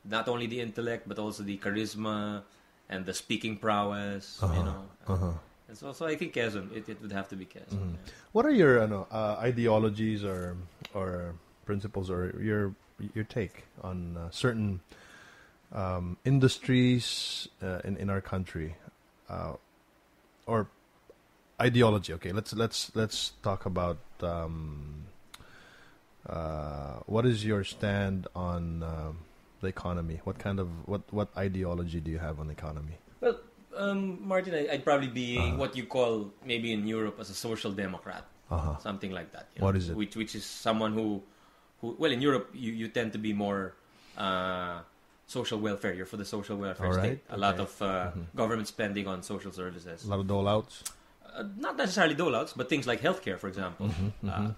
Speaker 4: not only the intellect, but also the charisma and the speaking prowess. You know,
Speaker 3: uh-huh.
Speaker 4: and so so I think Quezon. It, it would have to be Quezon. yeah.
Speaker 3: What are your ano, uh, ideologies or or principles or your your take on uh, certain um, industries uh, in in our country? Uh, or ideology. Okay, let's let's let's talk about um, uh, what is your stand on um the economy? What kind of what what ideology do you have on the economy?
Speaker 4: Well, um, Martin, I, would probably be uh-huh. what you call maybe in Europe as a social democrat,
Speaker 3: uh-huh.
Speaker 4: something like that.
Speaker 3: What know, is it?
Speaker 4: Which which is someone who, who well in Europe you, you tend to be more. Uh, social welfare. You're for the social welfare state. A okay. lot of uh, mm-hmm. government spending on social services.
Speaker 3: A lot of dole outs.
Speaker 4: Uh, not necessarily dole outs, but things like healthcare, for example.
Speaker 3: Mm-hmm, mm-hmm. Uh,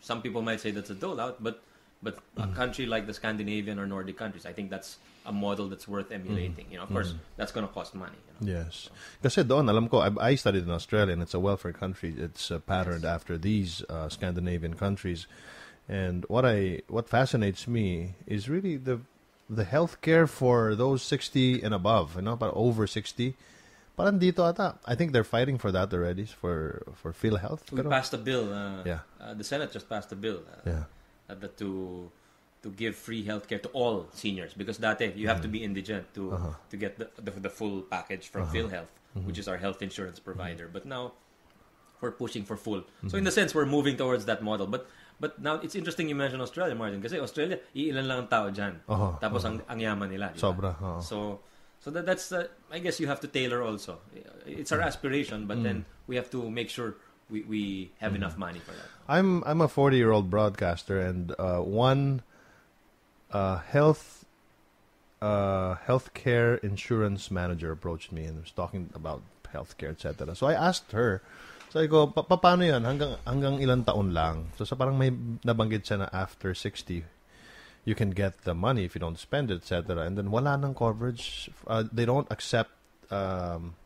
Speaker 4: some people might say that's a dole out, but but a mm-hmm. country like the Scandinavian or Nordic countries, I think that's a model that's worth emulating. You know, of course, that's going to cost money. You
Speaker 3: know? Yes. Kasi doon, alam ko, I, I studied in Australia and it's a welfare country. It's uh, patterned yes. after these uh, Scandinavian countries. And what I what fascinates me is really the the health care for those 60 and above, you know, but over 60. Parang dito ata. I think they're fighting for that already, for for PhilHealth.
Speaker 4: We Pero, passed a bill. Uh,
Speaker 3: yeah.
Speaker 4: Uh, the Senate just passed a bill. Uh,
Speaker 3: yeah.
Speaker 4: Uh, to to give free health care to all seniors because that you have to be indigent to
Speaker 3: uh-huh.
Speaker 4: to get the, the, the full package from uh-huh. PhilHealth, mm-hmm. which is our health insurance provider. Mm-hmm. But now we're pushing for full. Mm-hmm. So in the sense we're moving towards that model. But But now, it's interesting you mention Australia, Martin, kasi Australia, iilan lang ang tao dyan.
Speaker 3: Uh-huh,
Speaker 4: Tapos
Speaker 3: uh-huh.
Speaker 4: ang, ang yaman nila.
Speaker 3: Diba? Sobra. Uh-huh.
Speaker 4: So, so that, that's, uh, I guess you have to tailor also. It's our aspiration, but then we have to make sure we, we have enough money for that.
Speaker 3: I'm I'm a 40 year old broadcaster, and uh, one uh, health uh, healthcare insurance manager approached me and was talking about healthcare, etc. So I asked her, Sabi ko, pa- paano yan? Hanggang, hanggang ilang taon lang? So, sa parang may nabanggit siya na after 60, you can get the money if you don't spend it, etc. And then wala nang coverage. Uh, they don't accept um,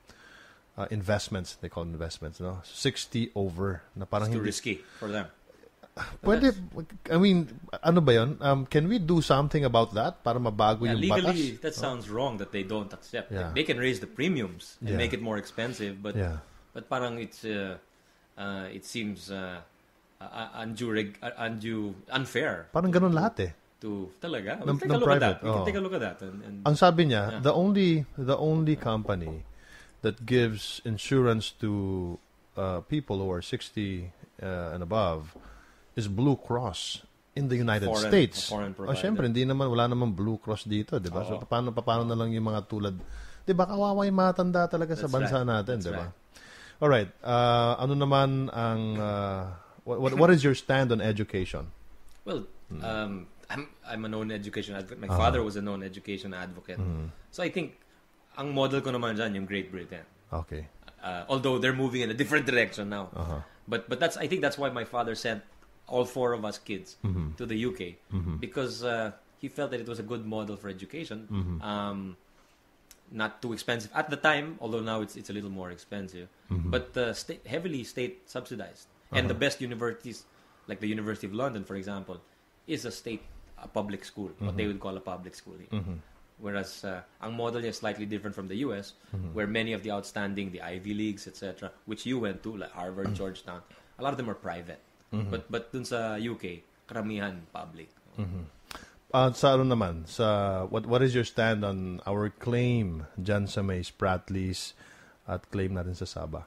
Speaker 3: uh, investments. They call investments, no? 60 over. Na
Speaker 4: parang it's too hindi, risky for them.
Speaker 3: Pwede, I mean, ano ba yun? Um, can we do something about that para mabago
Speaker 4: yeah,
Speaker 3: yung
Speaker 4: legally,
Speaker 3: batas?
Speaker 4: that sounds oh. wrong that they don't accept.
Speaker 3: Yeah.
Speaker 4: They can raise the premiums and
Speaker 3: yeah.
Speaker 4: make it more expensive, but
Speaker 3: yeah.
Speaker 4: But parang it's uh, uh, it seems uh, uh undue, reg- uh, undue, unfair.
Speaker 3: Parang ganun lahat eh.
Speaker 4: To talaga.
Speaker 3: We'll take a look private.
Speaker 4: at that. We oh. can take a look at that. And, and
Speaker 3: Ang sabi niya, the only the only company that gives insurance to uh, people who are 60 uh, and above is Blue Cross in the United
Speaker 4: foreign,
Speaker 3: States.
Speaker 4: Foreign
Speaker 3: oh, syempre, hindi naman, wala naman Blue Cross dito, di ba? So, paano, paano na lang yung mga tulad, di ba, kawawa yung matanda talaga
Speaker 4: That's
Speaker 3: sa bansa
Speaker 4: right.
Speaker 3: natin, di ba?
Speaker 4: Right.
Speaker 3: All right. Uh, ano naman ang uh, what, what what is your stand on education?
Speaker 4: Well, um, I'm I'm a known education advocate. My uh-huh. father was a known education advocate.
Speaker 3: Mm-hmm.
Speaker 4: So I think ang model ko naman dyan yung Great Britain.
Speaker 3: Okay.
Speaker 4: Uh, although they're moving in a different direction now.
Speaker 3: Uh-huh.
Speaker 4: But but that's I think that's why my father sent all four of us kids
Speaker 3: mm-hmm.
Speaker 4: to the UK
Speaker 3: mm-hmm.
Speaker 4: because uh, he felt that it was a good model for education.
Speaker 3: Mm-hmm.
Speaker 4: Um, not too expensive at the time, although now it's it's a little more expensive.
Speaker 3: Mm-hmm.
Speaker 4: But uh, state, heavily state subsidized, uh-huh. and the best universities, like the University of London, for example, is a state a public school, mm-hmm. what they would call a public school.
Speaker 3: Mm-hmm.
Speaker 4: Whereas uh, ang model is slightly different from the U.S.,
Speaker 3: mm-hmm.
Speaker 4: where many of the outstanding, the Ivy Leagues, etc., which you went to, like Harvard,
Speaker 3: mm-hmm.
Speaker 4: Georgetown, a lot of them are private.
Speaker 3: Mm-hmm.
Speaker 4: But but dun sa UK, karamihan public.
Speaker 3: Uh, sa ano naman, sa what what is your stand on our claim dyan sa may Spratlys at claim natin sa Sabah?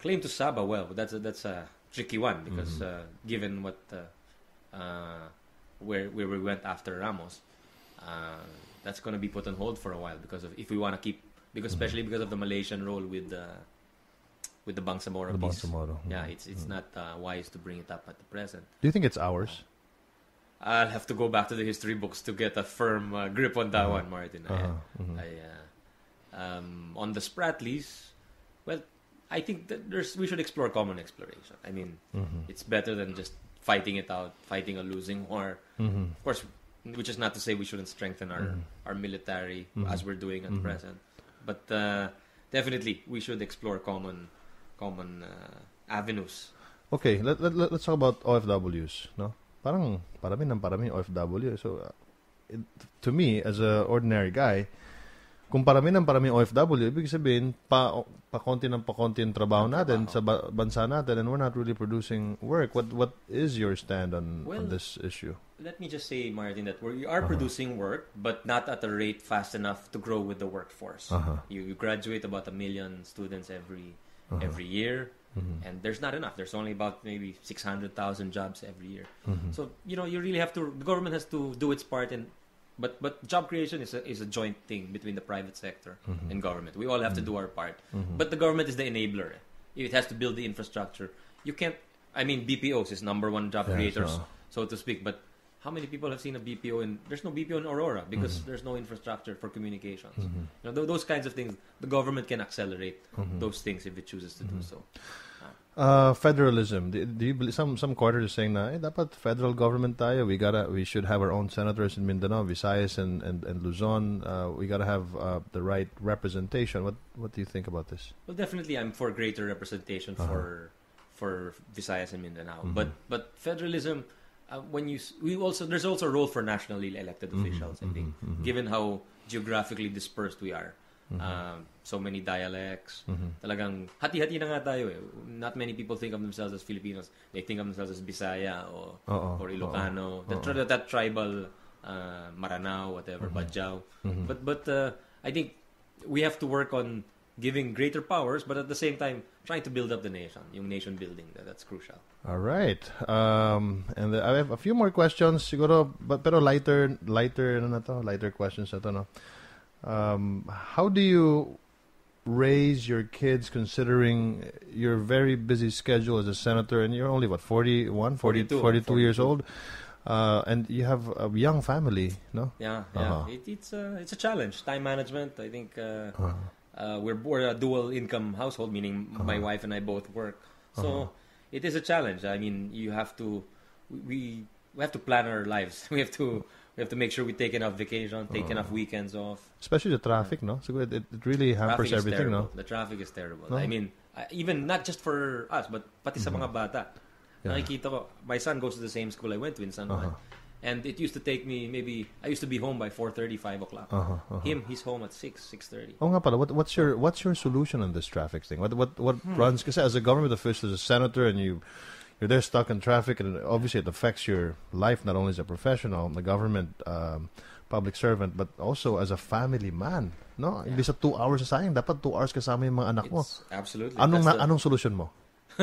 Speaker 4: Claim to Sabah, well, that's a, that's a tricky one because mm-hmm. uh, given what uh, uh, where where we went after Ramos, uh, that's going to be put on hold for a while because of if we want to keep because mm-hmm. especially because of the Malaysian role with the with the Bangsamoro
Speaker 3: the
Speaker 4: peace.
Speaker 3: Bangsamoro.
Speaker 4: Yeah, it's it's mm-hmm. not uh, wise to bring it up at the present.
Speaker 3: Do you think it's ours?
Speaker 4: I'll have to go back to the history books to get a firm uh, grip on that uh-huh. one, Martin.
Speaker 3: Uh-huh. Mm-hmm.
Speaker 4: I, uh, um, on the Spratlys, well, I think that there's we should explore common exploration. I mean,
Speaker 3: mm-hmm.
Speaker 4: it's better than just fighting it out, fighting a losing war.
Speaker 3: Mm-hmm.
Speaker 4: Of course, which is not to say we shouldn't strengthen our
Speaker 3: Mm-hmm.
Speaker 4: our military
Speaker 3: Mhm.
Speaker 4: as we're doing at
Speaker 3: Mhm.
Speaker 4: present, but uh, definitely we should explore common common uh, avenues.
Speaker 3: Okay, let, let, let's talk about OFWs, no? Parang parami ng parami OFW. So uh, it, to me as an ordinary guy, kung parami ng parami OFW, ibig sabihin, pa, pa konti ng pa konti ang trabaho natin sa ba- bansa natin and we're not really producing work. What What is your stand on,
Speaker 4: Well,
Speaker 3: on this issue?
Speaker 4: Let me just say, Martin, that we are uh-huh. producing work, but not at a rate fast enough to grow with the workforce.
Speaker 3: Uh-huh.
Speaker 4: You, you graduate about a million students every uh-huh. every year, mm-hmm. and there's not enough. There's only about maybe six hundred thousand jobs every year. Mm-hmm. So you know, you really have to. The government has to do its part in. But but job creation is a is a joint thing between the private sector mm-hmm. and government. We all have to do our part. But the government is the enabler. It has to build the infrastructure. You can't. I mean, BPOs is number one job
Speaker 3: Yeah,
Speaker 4: creators,
Speaker 3: so-
Speaker 4: so to speak. But how many people have seen a BPO in? There's no BPO in Aurora because there's no infrastructure for communications. You know, th- those kinds of things. The government can accelerate those things if it chooses to do so.
Speaker 3: Uh, federalism. Do, do you believe, some some quarters are saying na eh, dapat federal government tayo. We gotta we should have our own senators in Mindanao, Visayas, and and, and Luzon. Uh, we gotta have uh, the right representation. What what do you think about this?
Speaker 4: Well, definitely, I'm for greater representation for for Visayas and Mindanao. But but federalism, uh, when you we also there's also a role for nationally elected officials. I think, given how geographically dispersed we are, um, so many dialects. Talagang hati-hati na nga tayo. Eh. Not many people think of themselves as Filipinos. They think of themselves as Bisaya or
Speaker 3: Oo,
Speaker 4: or Ilocano. That, tri- that tribal uh, Maranao, whatever, Badjao. But but uh, I think we have to work on giving greater powers, but at the same time trying to build up the nation. Yung nation building, that, that's crucial.
Speaker 3: All right. Um, and I have a few more questions. Siguro, but pero lighter, lighter ano na to? Lighter questions na to, no? Um, how do you raise your kids considering your very busy schedule as a senator and you're only what 41 40,
Speaker 4: 42,
Speaker 3: 42 years old uh, and you have a young family no
Speaker 4: Yeah, yeah.
Speaker 3: Uh-huh.
Speaker 4: It, it's a it's a challenge. Time management. I think uh,
Speaker 3: Uh-huh.
Speaker 4: Uh, we're we're a dual income household, meaning my uh-huh. wife and I both work. So uh-huh. it is a challenge. I mean, you have to we we have to plan our lives. [laughs] We have to we have to make sure we take enough vacation, take uh-huh. enough weekends off.
Speaker 3: especially the traffic no so it, it really hampers everything
Speaker 4: terrible.
Speaker 3: no
Speaker 4: The traffic is terrible.
Speaker 3: No?
Speaker 4: I mean, even not just for us, but pati sa mm-hmm. mga bata.
Speaker 3: Yeah.
Speaker 4: Nakikita ko, my son goes to the same school I went to in San Juan. And it used to take me maybe, I used to be home by 4.30, 5 o'clock.
Speaker 3: Uh-huh, uh-huh.
Speaker 4: Him, he's home at 6, 6.30.
Speaker 3: Oh nga pala, what, what's your what's your solution on this traffic thing? What what what
Speaker 4: Hmm.
Speaker 3: runs? Because as a government official, as a senator, and you you're there stuck in traffic, and obviously it affects your life not only as a professional, the government um, public servant, but also as a family man. No, hindi sa two hours sa sayang, dapat two hours kasama yung mga anak mo.
Speaker 4: It's, absolutely.
Speaker 3: Anong na,
Speaker 4: the-
Speaker 3: anong solution mo? [laughs]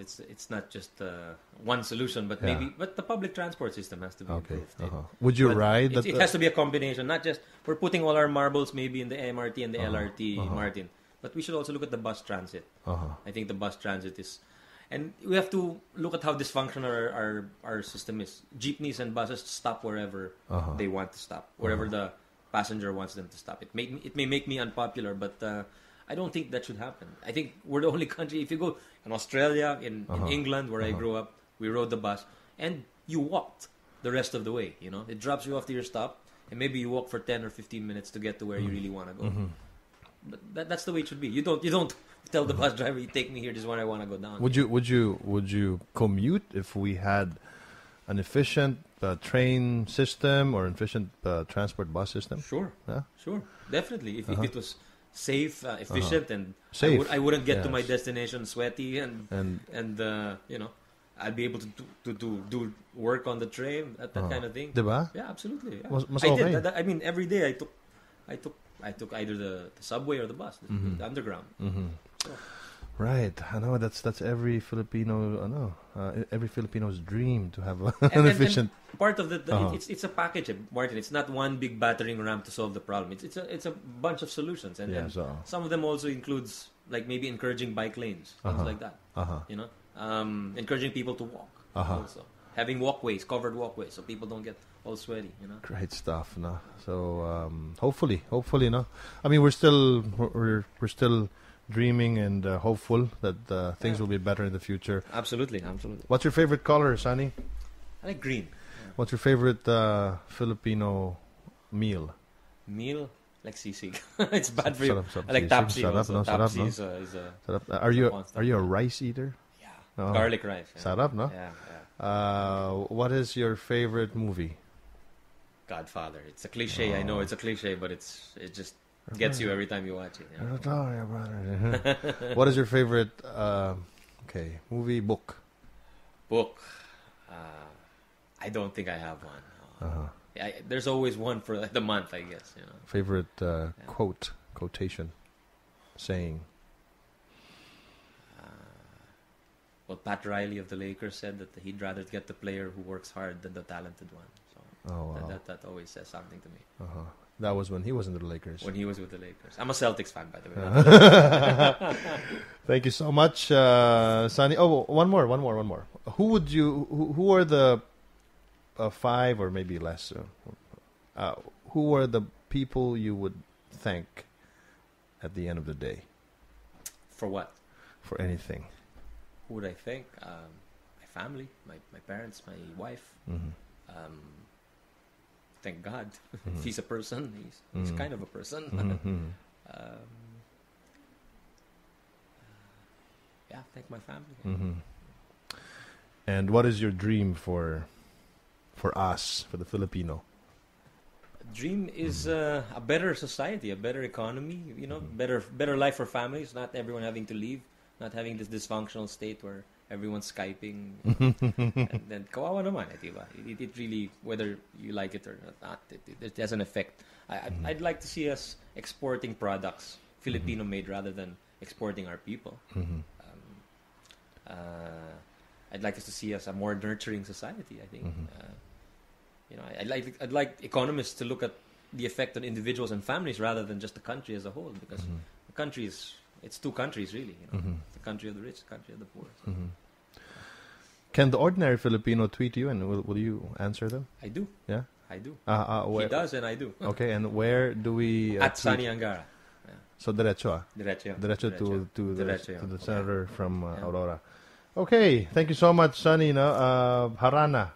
Speaker 4: It's it's not just uh, one solution, but
Speaker 3: Yeah.
Speaker 4: maybe but the public transport system has to be
Speaker 3: Okay.
Speaker 4: improved.
Speaker 3: Uh-huh. Would you
Speaker 4: but
Speaker 3: ride?
Speaker 4: It,
Speaker 3: that,
Speaker 4: it has to be a combination, not just we're putting all our marbles maybe in the MRT and the
Speaker 3: Uh-huh.
Speaker 4: LRT, Martin, but we should also look at the bus transit.
Speaker 3: uh-huh.
Speaker 4: I think the bus transit is, and we have to look at how dysfunctional our our, our system is. Jeepneys and buses stop wherever
Speaker 3: Uh-huh.
Speaker 4: they want to stop, wherever the passenger wants them to stop. It me, it may make me unpopular, but uh, I don't think that should happen. I think we're the only country. If you go in Australia, in,
Speaker 3: Uh-huh.
Speaker 4: in England, where I grew up, we rode the bus and you walked the rest of the way. You know, it drops you off to your stop, and maybe you walk for ten or fifteen minutes to get to where you really want to go. But that, that's the way it should be. You don't you don't tell the bus driver you take me here This is where I want to go down.
Speaker 3: Would you would you would you commute if we had an efficient uh, train system or efficient uh, transport bus system?
Speaker 4: Sure,
Speaker 3: Yeah?
Speaker 4: sure, definitely. If, if it was safe, uh, efficient, and I,
Speaker 3: Safe,
Speaker 4: would, I wouldn't get to my destination sweaty and
Speaker 3: And
Speaker 4: and uh, you know, I'd be able to do, to do do work on the train, that, that kind of thing.
Speaker 3: diba?
Speaker 4: Yeah, absolutely. Yeah.
Speaker 3: Mas- mas
Speaker 4: I
Speaker 3: okay.
Speaker 4: did. That- that- I mean, every day I took, I took, I took either the, the subway or the bus,
Speaker 3: Mm-hmm.
Speaker 4: the underground.
Speaker 3: Right. I know that's that's every Filipino. I know uh, every Filipino's dream to have [laughs] an
Speaker 4: and-
Speaker 3: efficient.
Speaker 4: and part of the, the
Speaker 3: Uh-huh.
Speaker 4: it's it's a package, eh, Martin. It's not one big battering ram to solve the problem. It's it's a it's a bunch of solutions, and,
Speaker 3: Yeah, so-
Speaker 4: some of them also includes like maybe encouraging bike lanes, things
Speaker 3: Uh-huh.
Speaker 4: like that.
Speaker 3: Uh-huh.
Speaker 4: You know, um, encouraging people to walk.
Speaker 3: Uh-huh.
Speaker 4: Also, having walkways, covered walkways, so people don't get all sweaty. You know.
Speaker 3: Great stuff, no. So um, hopefully, hopefully, no. I mean, we're still we're we're still dreaming and uh, hopeful that uh, things
Speaker 4: Yeah.
Speaker 3: will be better in the future.
Speaker 4: Absolutely, absolutely.
Speaker 3: What's your favorite color, Sonny?
Speaker 4: I like green
Speaker 3: What's your favorite uh, Filipino meal?
Speaker 4: meal. Like sisig. [laughs] it's bad for you.
Speaker 3: Sarap, sarap,
Speaker 4: I like tapsi.
Speaker 3: Sarap,
Speaker 4: also.
Speaker 3: no?
Speaker 4: Tapsi
Speaker 3: no?
Speaker 4: is a, is a.
Speaker 3: Uh, are you
Speaker 4: Sarap,
Speaker 3: are you a rice eater?
Speaker 4: yeah.
Speaker 3: Oh.
Speaker 4: garlic rice. Yeah.
Speaker 3: Sarap, no?
Speaker 4: Yeah, yeah.
Speaker 3: Uh, what is your favorite movie?
Speaker 4: Godfather. It's a cliche. I know it's a cliche, but it's it just Gets you every time you watch it. yeah.
Speaker 3: Victoria Brothers. [laughs] what is your favorite? Uh, okay, movie book.
Speaker 4: Book. Uh, I don't think I have one.
Speaker 3: Uh-huh.
Speaker 4: I, there's always one for the month, I guess. You know.
Speaker 3: Favorite uh, quote, quotation, saying.
Speaker 4: Well, Pat Riley of the Lakers said that he'd rather get the player who works hard than the talented one. So
Speaker 3: Oh
Speaker 4: that,
Speaker 3: wow.
Speaker 4: that that always says something to me.
Speaker 3: Uh-huh. That was when he was in the Lakers.
Speaker 4: When he was with the Lakers, I'm a Celtics fan, by the way. [laughs]
Speaker 3: Thank you so much, uh, Sonny. Oh, one more, one more, one more. Who would you? Who, who are the uh, five or maybe less? Uh, uh, who are the people you would thank at the end of the day
Speaker 4: For what?
Speaker 3: for anything?
Speaker 4: Who would I thank? Um, my family, my, my parents, my wife.
Speaker 3: Mhm.
Speaker 4: Um, thank God.
Speaker 3: Mhm.
Speaker 4: he's a person, he's, he's
Speaker 3: Mhm.
Speaker 4: kind of a person. [laughs]
Speaker 3: Mhm.
Speaker 4: um, yeah, thank my family.
Speaker 3: Mhm. And what is your dream for for us, for the Filipino?
Speaker 4: Dream is uh, a better society, a better economy. You know, better better life for families. Not everyone having to leave, not having this dysfunctional state where everyone's skyping. [laughs] and then kawawa naman, eh, diba? It, it really, whether you like it or not, it, it, has an effect. I, I'd, I'd like to see us exporting products Filipino made rather than exporting our people.
Speaker 3: Mhm.
Speaker 4: Um, uh, I'd like us to see us a more nurturing society. I think.
Speaker 3: Mhm.
Speaker 4: Uh, you know, I- I'd like I'd like economists to look at the effect on individuals and families rather than just the country as a whole, because
Speaker 3: Mhm.
Speaker 4: the country is it's two countries really. You know,
Speaker 3: Mhm.
Speaker 4: the country of the rich, the country of the poor.
Speaker 3: Mhm. Can the ordinary Filipino tweet you, and will, will you answer them?
Speaker 4: I do,
Speaker 3: Yeah.
Speaker 4: I do.
Speaker 3: Uh, uh,
Speaker 4: he does, and I do. [laughs]
Speaker 3: Okay, and where do we uh,
Speaker 4: At? Sonny Angara,
Speaker 3: So derecho, ah.
Speaker 4: Derecho
Speaker 3: diretso to to the, to the senator from uh,
Speaker 4: Yeah.
Speaker 3: Aurora. Okay, thank you so much, Sonny. No, uh, Harana.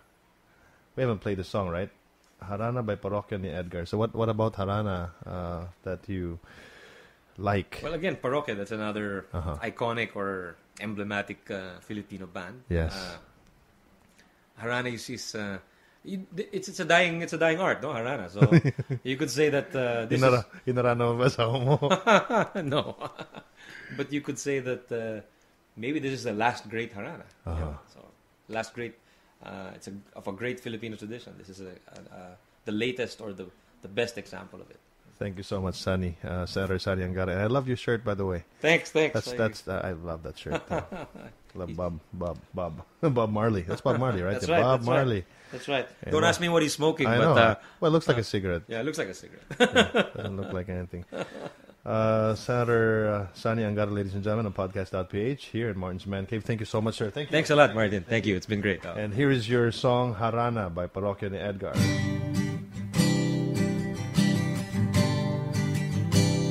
Speaker 3: We haven't played the song, right? Harana by Parokya ni Edgar. So what what about Harana uh, that you like?
Speaker 4: Well, again, Parokya, that's another
Speaker 3: Uh-huh.
Speaker 4: iconic or emblematic uh, Filipino band.
Speaker 3: Yes.
Speaker 4: Uh, Harana is, is uh, it's it's a dying it's a dying art, no Harana. So [laughs] you could say that uh, this
Speaker 3: Inara, inarana mo ba sa mo?
Speaker 4: is no, [laughs] but you could say that uh, maybe this is the last great Harana.
Speaker 3: Uh-huh.
Speaker 4: know. So last great, uh, it's a, of a great Filipino tradition. This is a, a, a, the latest or the the best example of it.
Speaker 3: Thank you so much, Sonny. Uh, Angara. And I love your shirt, by the way.
Speaker 4: Thanks, thanks.
Speaker 3: That's that's uh, I love that shirt. Uh, [laughs] love Bob Bob Bob [laughs] Bob Marley. That's Bob Marley, right?
Speaker 4: That's
Speaker 3: Yeah,
Speaker 4: right,
Speaker 3: Bob
Speaker 4: that's right.
Speaker 3: Marley.
Speaker 4: That's right.
Speaker 3: Yeah,
Speaker 4: Don't
Speaker 3: no.
Speaker 4: ask me what he's smoking,
Speaker 3: I
Speaker 4: but
Speaker 3: know.
Speaker 4: uh,
Speaker 3: well, it looks like a [laughs] cigarette.
Speaker 4: yeah, it looks like a cigarette.
Speaker 3: Doesn't look like anything. Uh, Senator uh, Sonny Angara, ladies and gentlemen, on podcast.ph here in Martin's Man Cave. Thank you so much, sir. Thank you.
Speaker 4: Thanks a lot, Martin. Thank you. It's been great. Uh,
Speaker 3: And here is your song Harana by Parokya ni Edgar.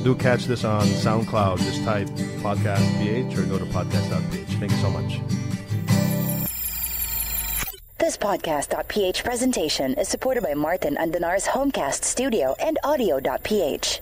Speaker 3: Do catch this on SoundCloud. Just type podcast ph or go to podcast.ph. Thank you so much.
Speaker 1: This podcast.ph presentation is supported by Martin Andanar's Homecast Studio and Audio.ph.